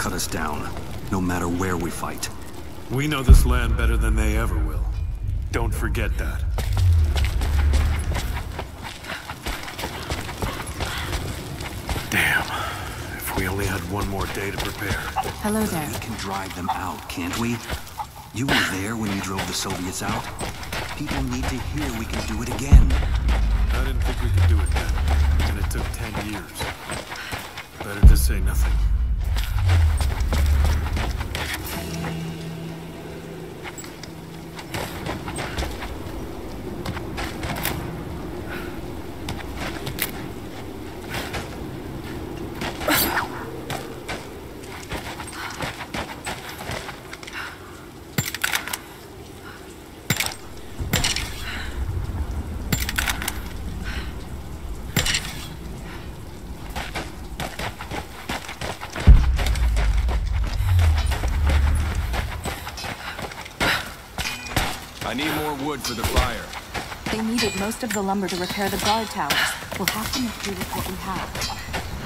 cut us down, no matter where we fight. We know this land better than they ever will. Don't forget that. Damn. If we only had one more day to prepare. Hello there. We can drive them out, can't we? You were there when you drove the Soviets out. People need to hear we can do it again. I didn't think we could do it then. And it took ten years. Better to say nothing. I need more wood for the fire. They needed most of the lumber to repair the guard towers. We'll have to make do with what we have.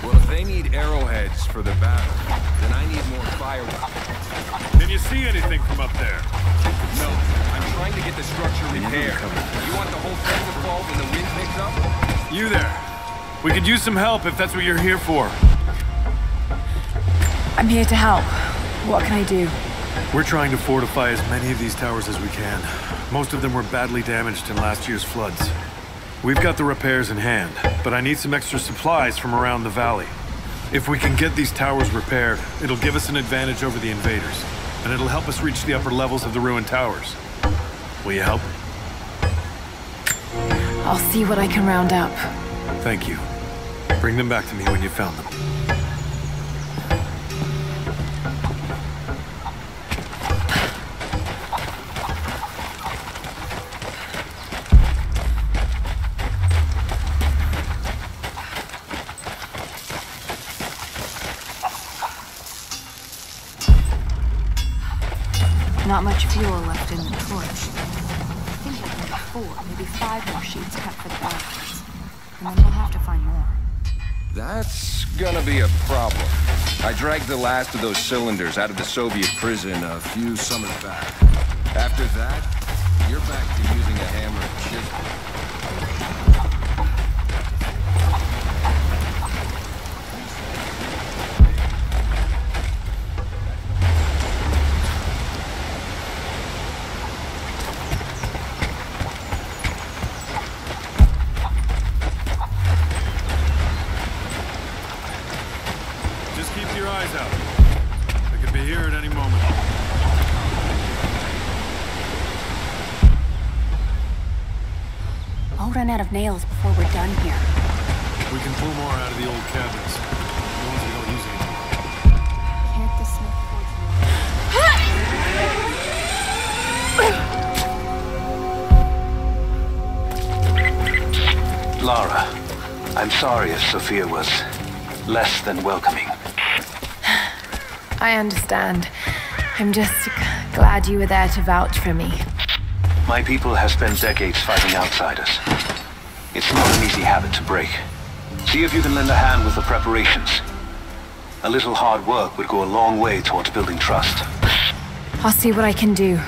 Well, if they need arrowheads for the battle, then I need more firewood. Can you see anything from up there? No, I'm trying to get the structure repaired. You want the whole thing to fall when the wind picks up? You there. We could use some help if that's what you're here for. I'm here to help. What can I do? We're trying to fortify as many of these towers as we can. Most of them were badly damaged in last year's floods. We've got the repairs in hand, but I need some extra supplies from around the valley. If we can get these towers repaired, it'll give us an advantage over the invaders, and it'll help us reach the upper levels of the ruined towers. Will you help? I'll see what I can round up. Thank you. Bring them back to me when you found them. Dragged the last of those cylinders out of the Soviet prison a few summers back. After that, you're back to using a hammer and chisel. I'm sorry if Sofia was less than welcoming. I understand. I'm just glad you were there to vouch for me. My people have spent decades fighting outsiders. It's not an easy habit to break. See if you can lend a hand with the preparations. A little hard work would go a long way towards building trust. I'll see what I can do.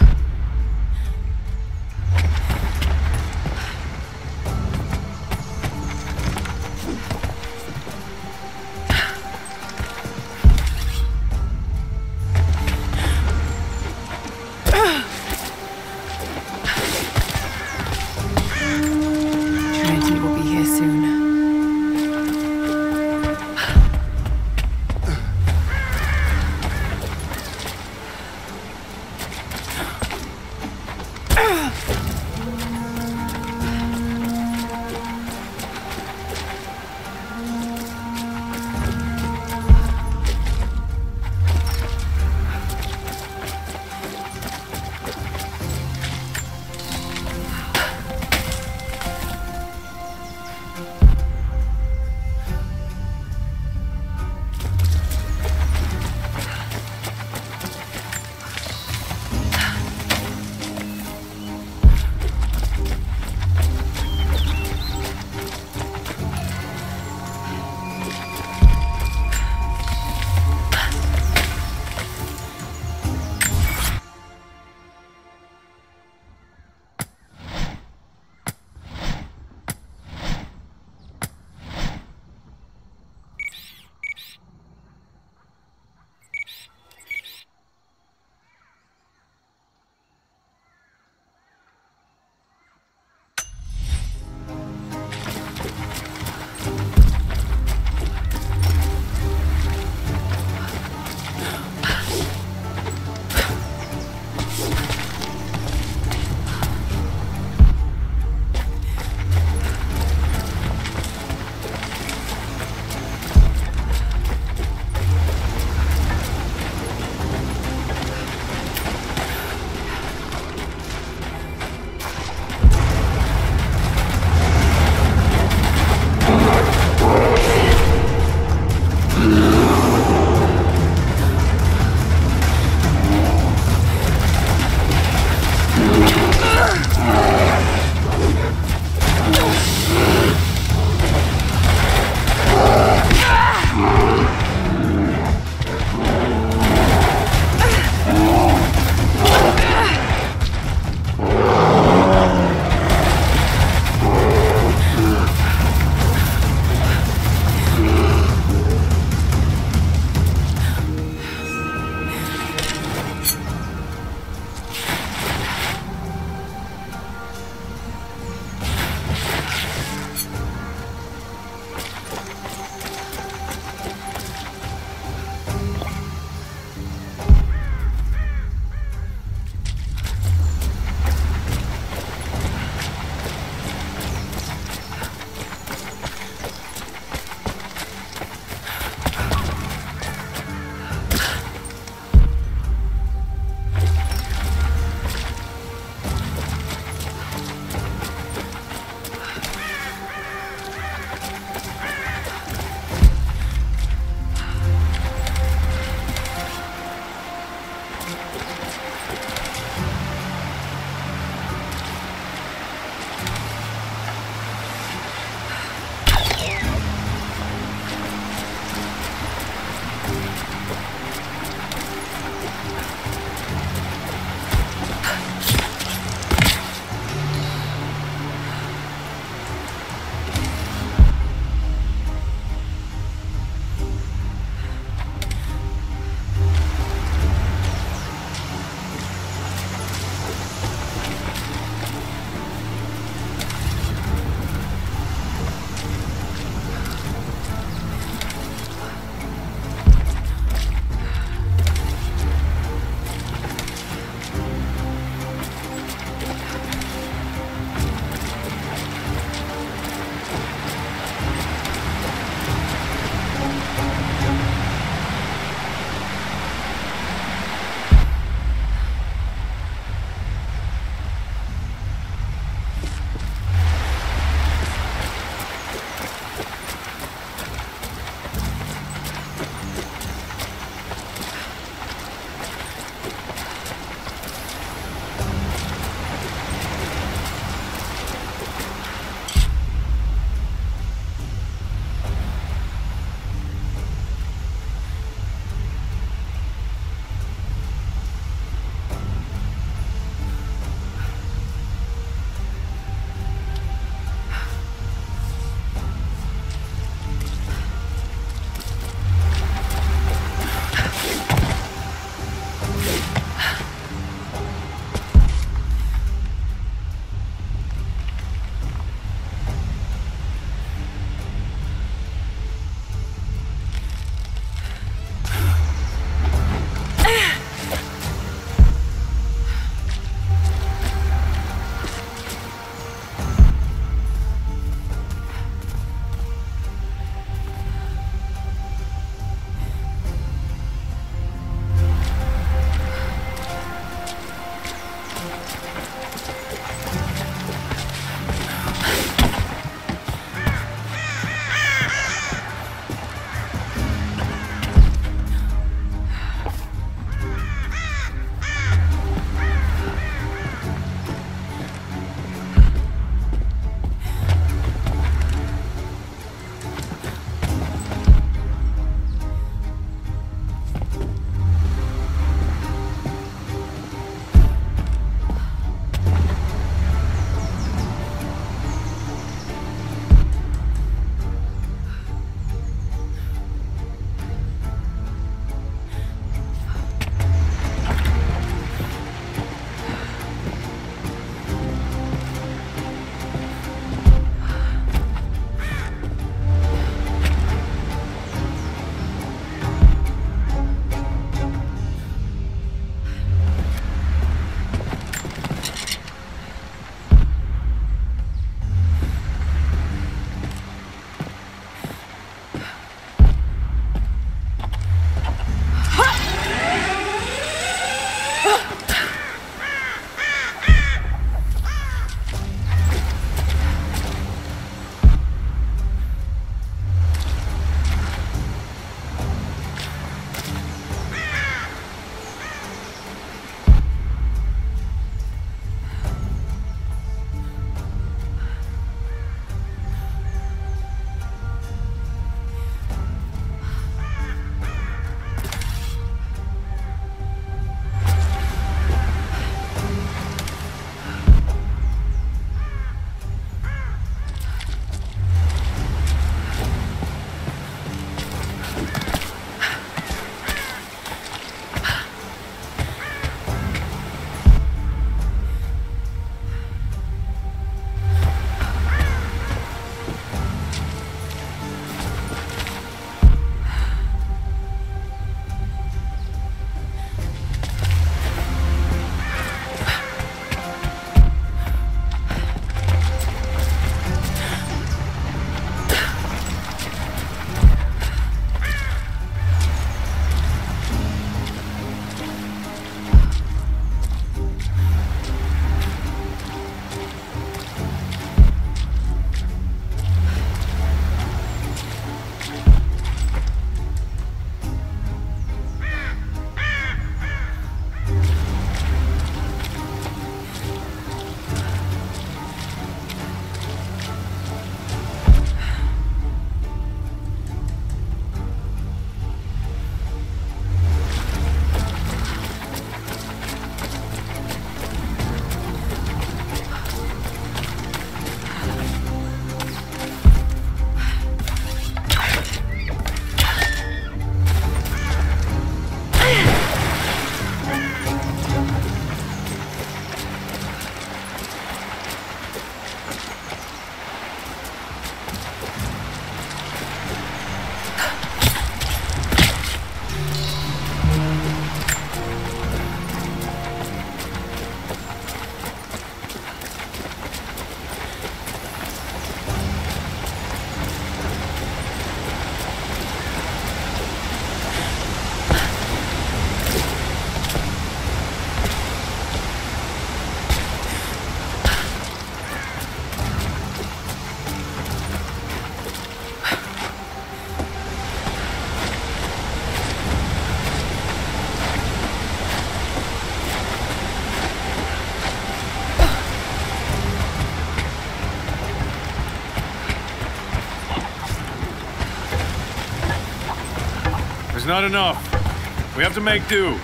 Not enough. We have to make do.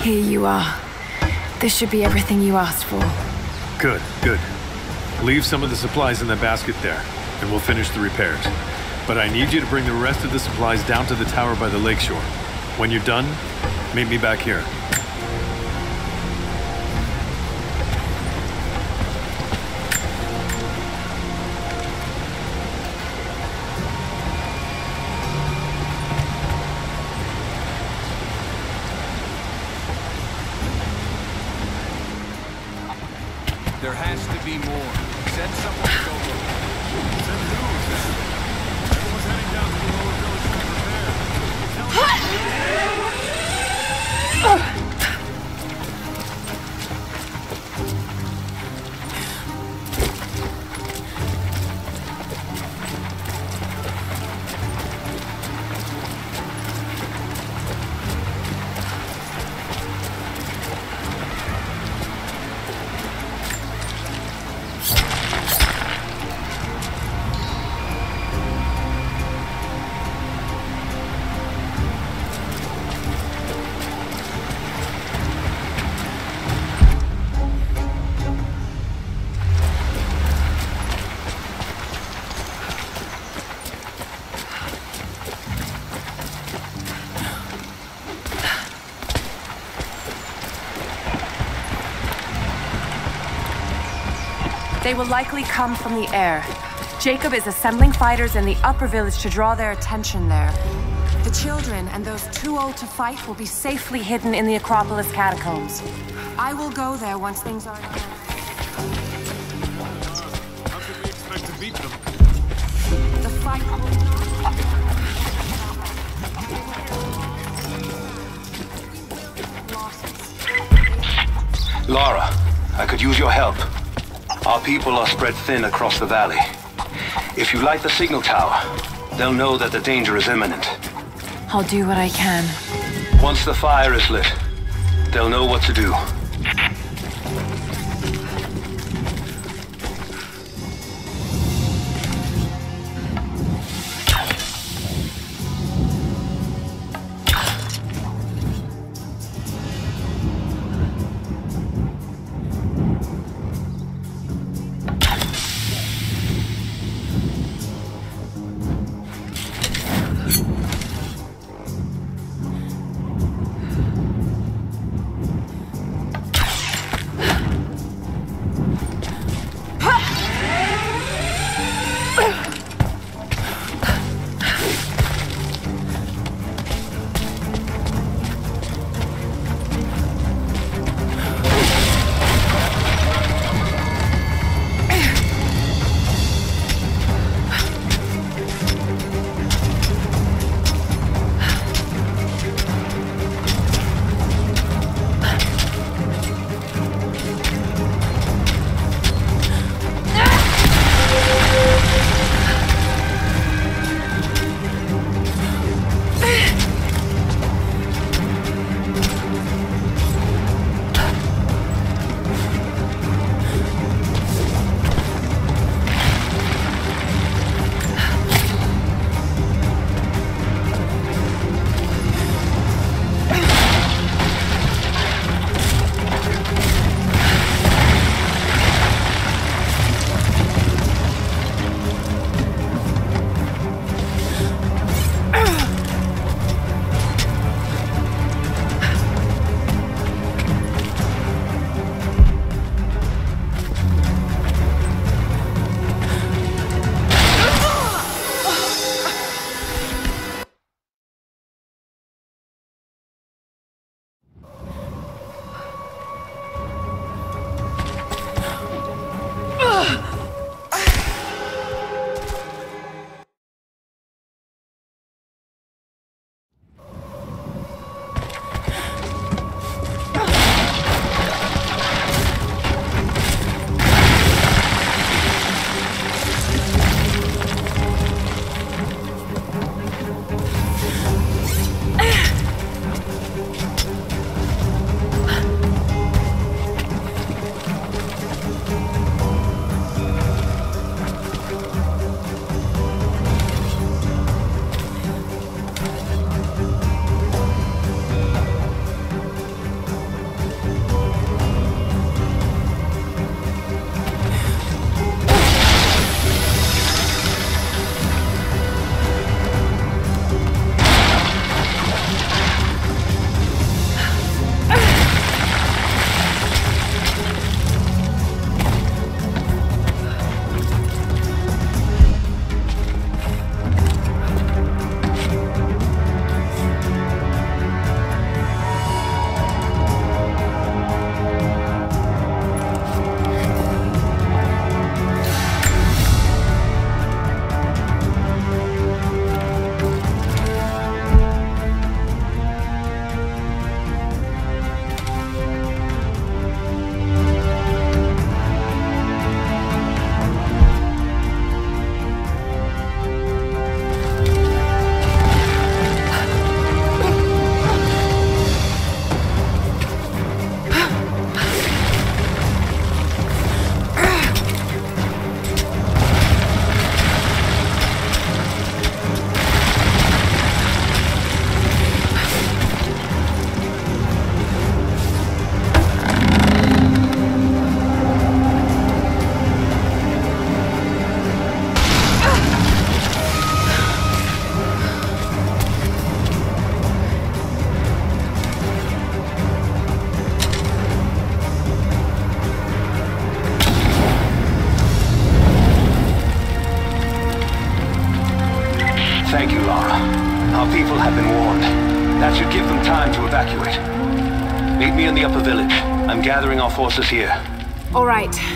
Here you are. This should be everything you asked for. Good, good. Leave some of the supplies in the basket there, and we'll finish the repairs. But I need you to bring the rest of the supplies down to the tower by the lakeshore. When you're done, meet me back here. They will likely come from the air. Jacob is assembling fighters in the upper village to draw their attention there. The children and those too old to fight will be safely hidden in the Acropolis catacombs. I will go there once things are... How beat them? The fight will Lara, I could use your help. Our people are spread thin across the valley. If you light the signal tower, they'll know that the danger is imminent. I'll do what I can. Once the fire is lit, they'll know what to do. Our forces here. All right.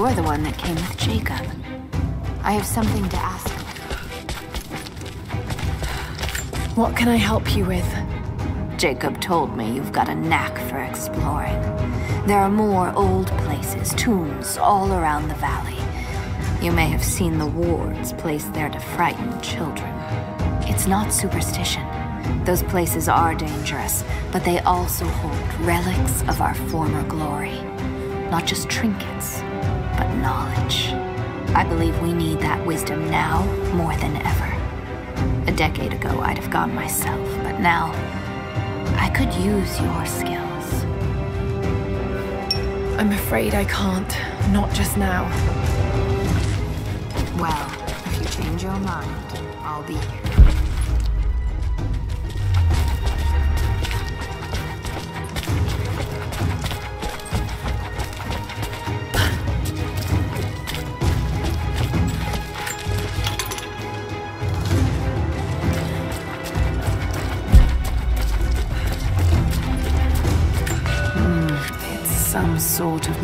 You're the one that came with Jacob. I have something to ask. What can I help you with? Jacob told me you've got a knack for exploring. There are more old places, tombs, all around the valley. You may have seen the wards placed there to frighten children. It's not superstition. Those places are dangerous, but they also hold relics of our former glory. Not just trinkets, knowledge. I believe we need that wisdom now more than ever. A decade ago, I'd have gone myself, but now I could use your skills. I'm afraid I can't. Not just now. Well, if you change your mind, I'll be here.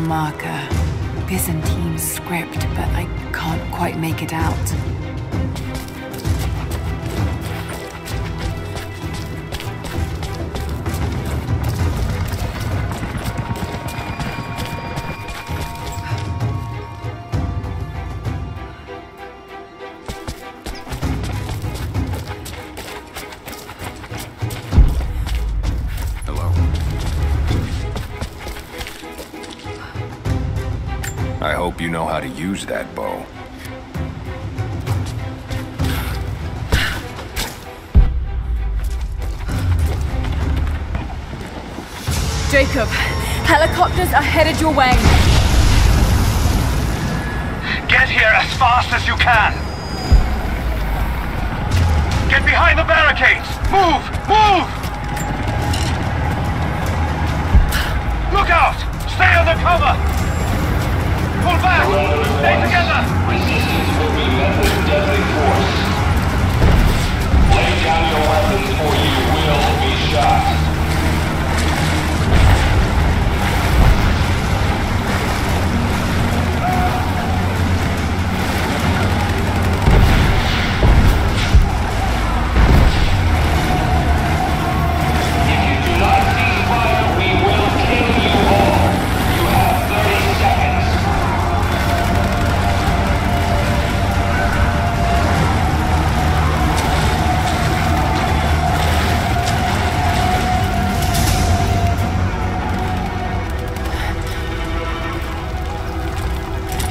Marker. Byzantine script, but I can't quite make it out. Know how to use that bow. Jacob, helicopters are headed your way. Get here as fast as you can! Get behind the barricades! Move! Move! Look out! Stay under cover! Pull back! Stay together! Resistance will be met with deadly force. Lay down your weapons or you will be shot.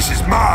This is mine!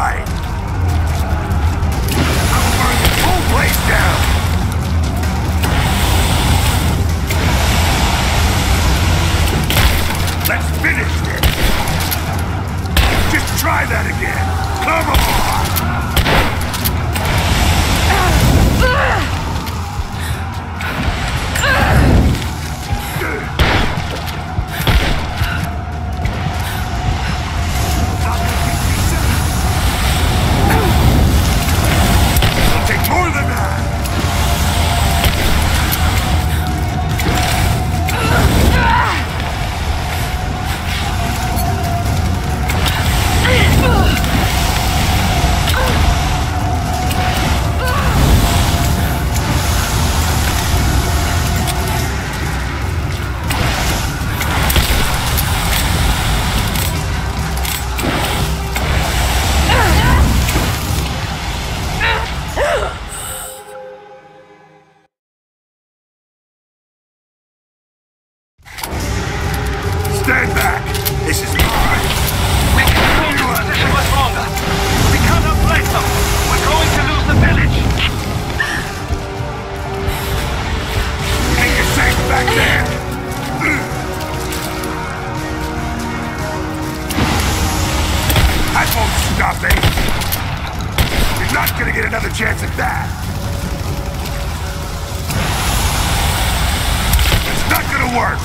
It's not gonna work!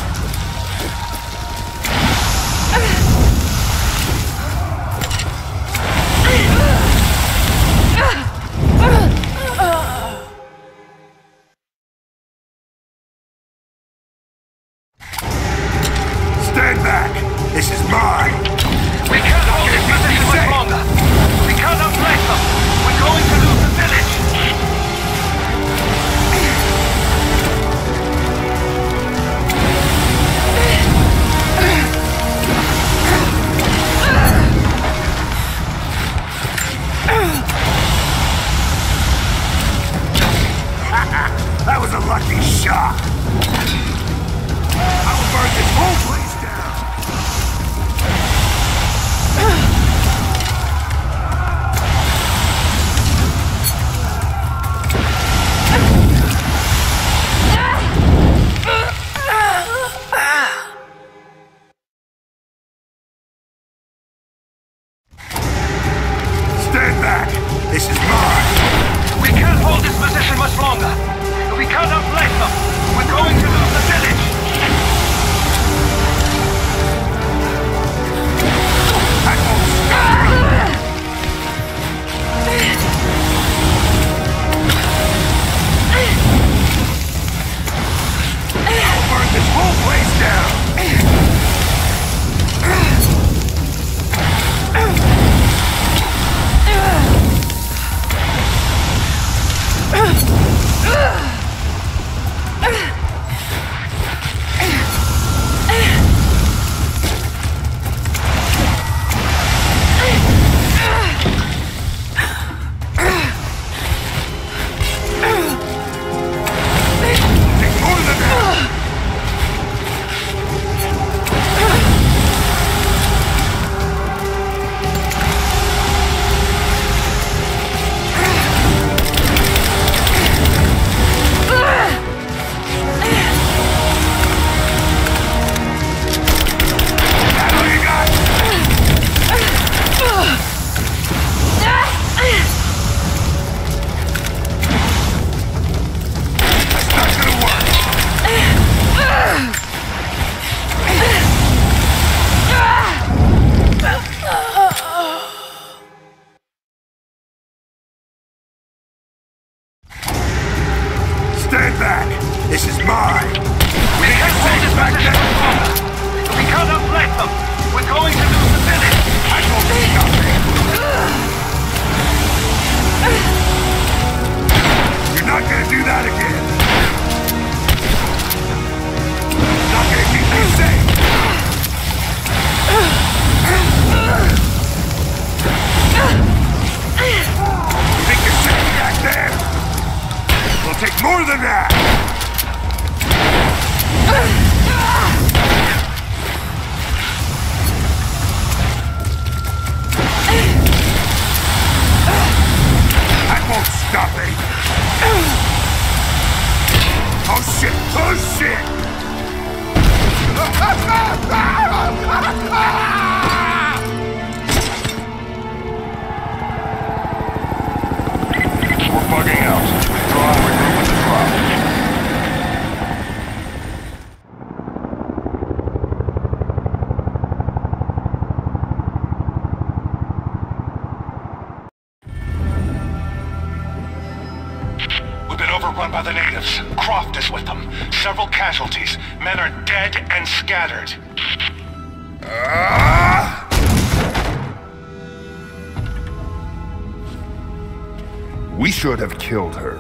Killed her.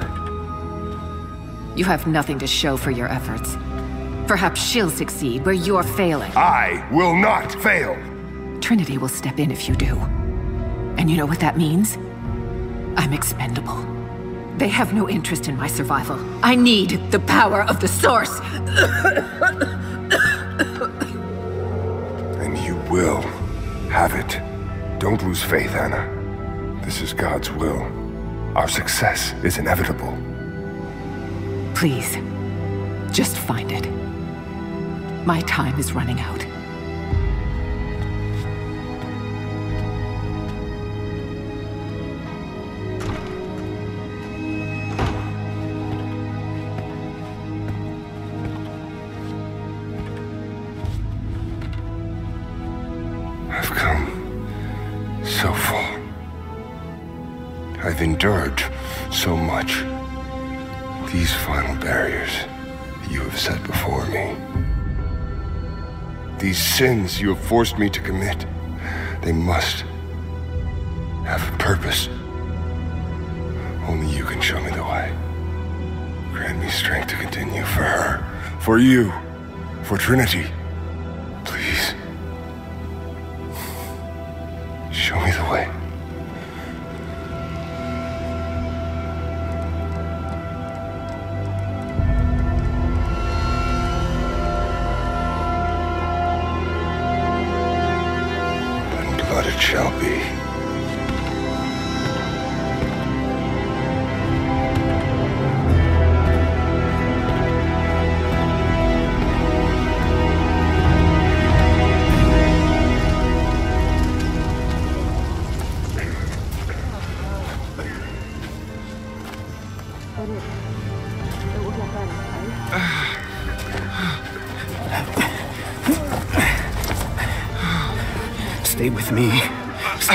You have nothing to show for your efforts. Perhaps she'll succeed where you're failing. I will not fail. Trinity will step in if you do. And you know what that means? I'm expendable. They have no interest in my survival. I need the power of the Source! And you will have it. Don't lose faith, Ana. This is God's will. Our success is inevitable. Please, just find it. My time is running out. I've endured so much. These final barriers you have set before me. These sins you have forced me to commit, they must have a purpose. Only you can show me the way. Grant me strength to continue for her, for you, for Trinity.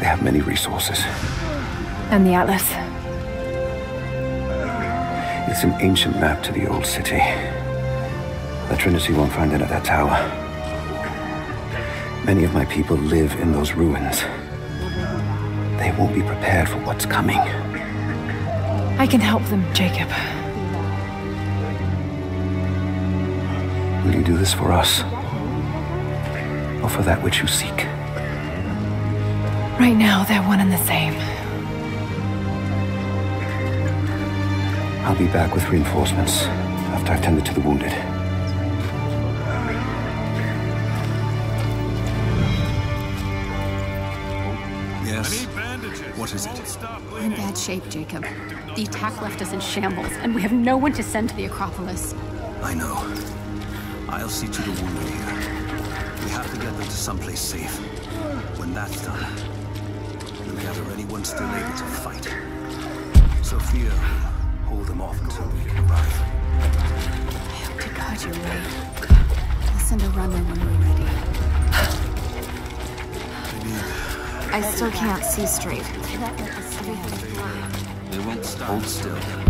They have many resources. And the Atlas? It's an ancient map to the old city. The Trinity won't find it at that tower. Many of my people live in those ruins. They won't be prepared for what's coming. I can help them, Jacob. Will you do this for us? Or for that which you seek? Right now, they're one and the same. I'll be back with reinforcements after I've tended to the wounded. Yes? What is it? We're in bad shape, Jacob. The attack left us in shambles, and we have no one to send to the Acropolis. I know. I'll see to the wounded here. We have to get them to someplace safe. When that's done, we'll gather anyone still able to fight. Sofia hold them off until we can arrive. To God, you're right. I'll send a runner when we're ready. I still can't see straight. They won't stop. Hold still.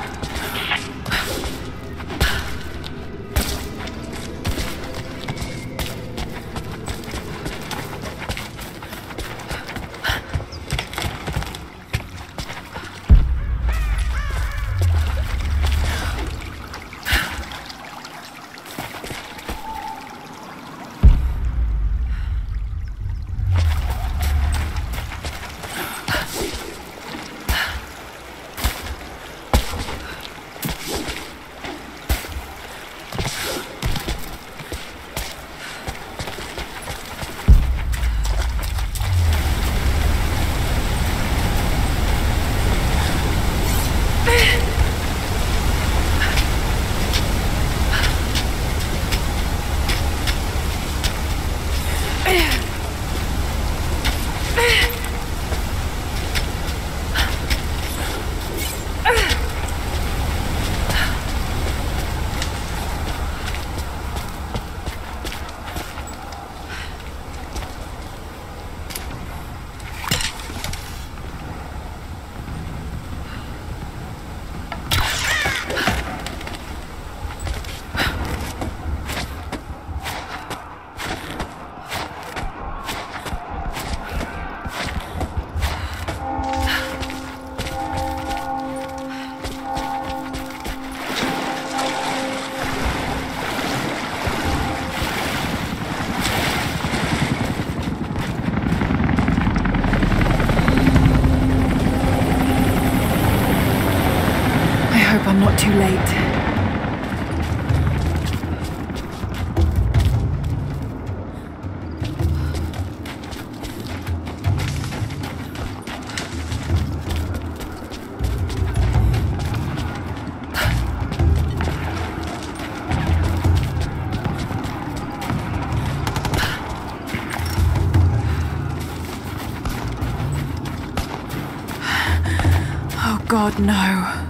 God, no.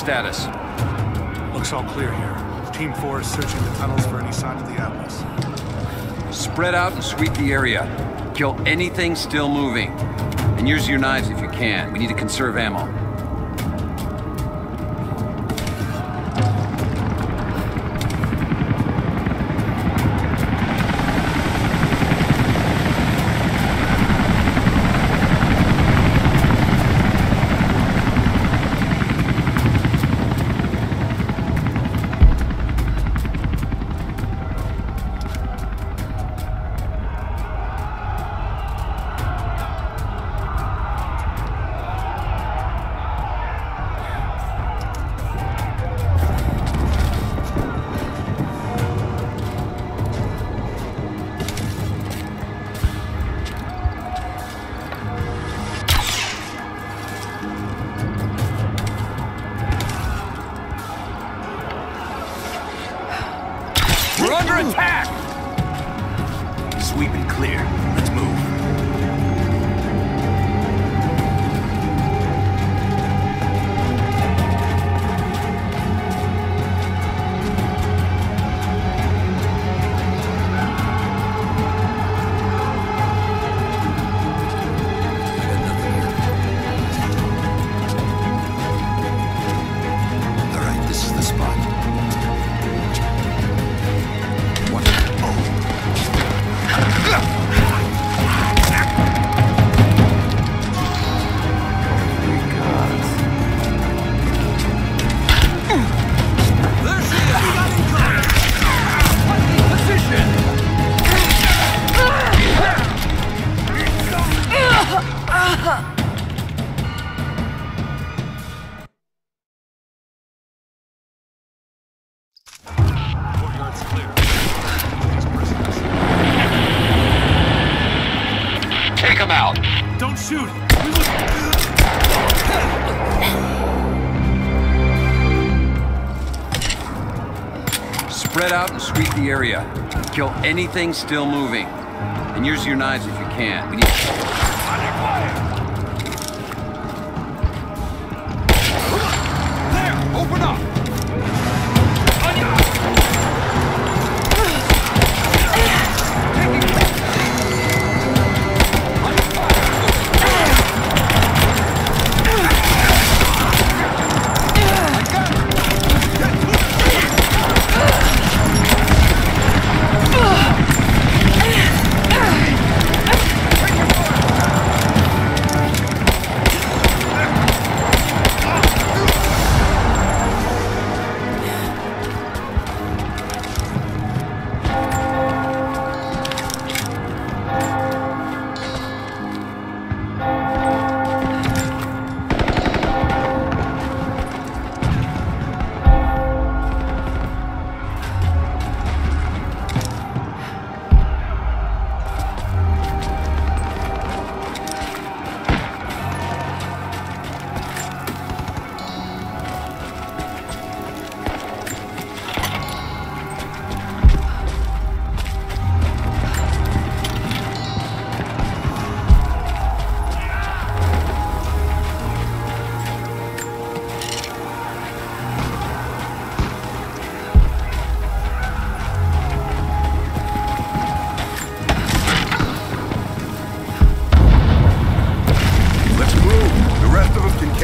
Status? Looks all clear here. Team 4 is searching the tunnels for any sign of the Atlas. Spread out and sweep the area. Kill anything still moving. And use your knives if you can. We need to conserve ammo. Spread out and sweep the area. Kill anything still moving. And use your knives if you can. We need... There! Open up!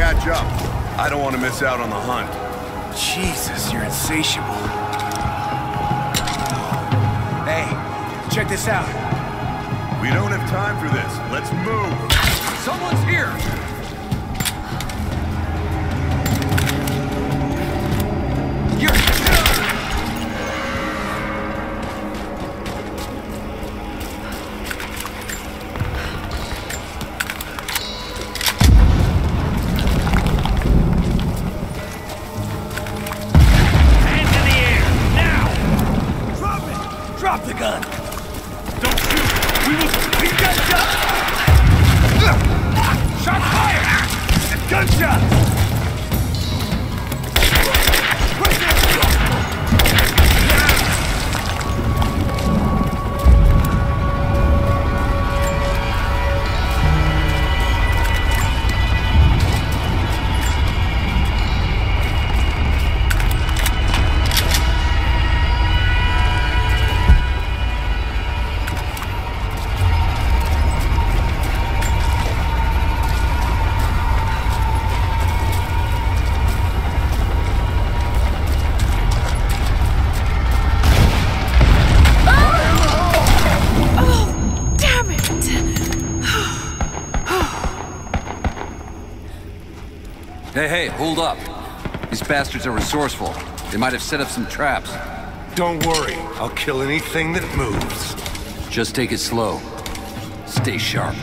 Catch up. I don't want to miss out on the hunt. Jesus, you're insatiable. Hey, check this out. We don't have time for this. Let's move. Someone's here! Hold up. These bastards are resourceful. They might have set up some traps. Don't worry. I'll kill anything that moves. Just take it slow. Stay sharp.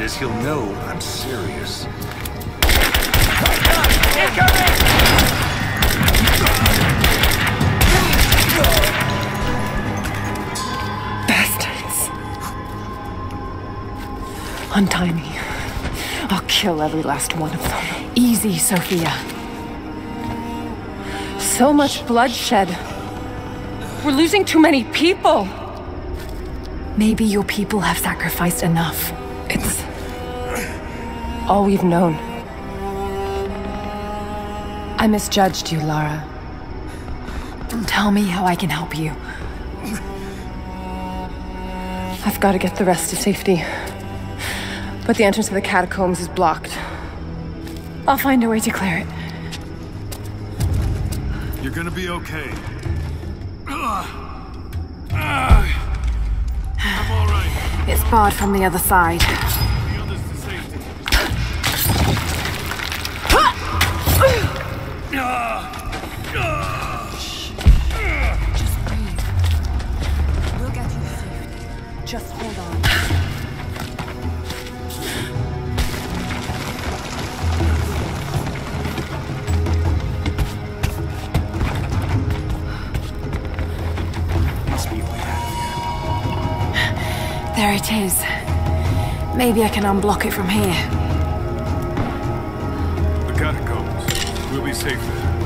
Is, he'll know I'm serious. Bastards. Untie me. I'll kill every last one of them. Easy, Sofia. So much bloodshed. We're losing too many people. Maybe your people have sacrificed enough. All we've known. I misjudged you, Lara. Tell me how I can help you. I've got to get the rest to safety. But the entrance to the catacombs is blocked. I'll find a way to clear it. You're gonna be okay. I'm alright. It's barred from the other side. We'll get you to safety. Just hold on. Must be way out. There it is. Maybe I can unblock it from here. Catacombs.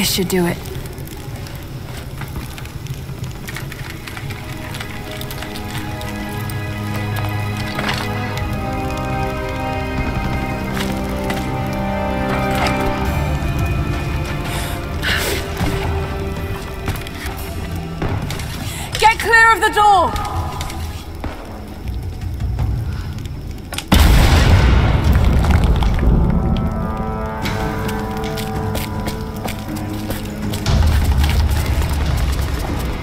This should do it.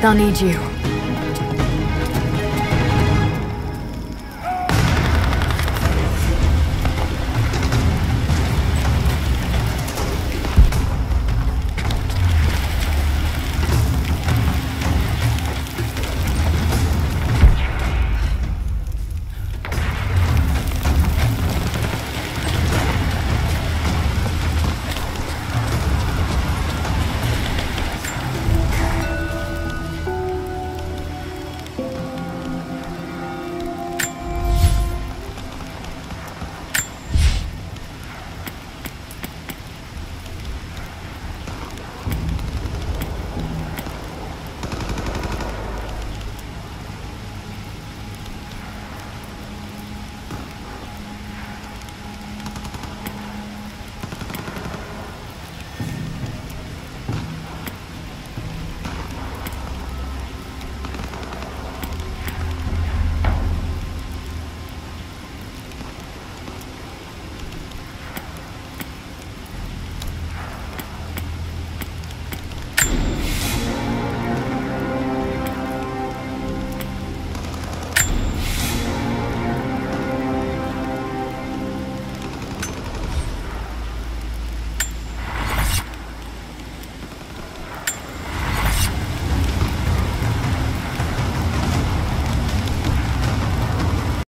They'll need you.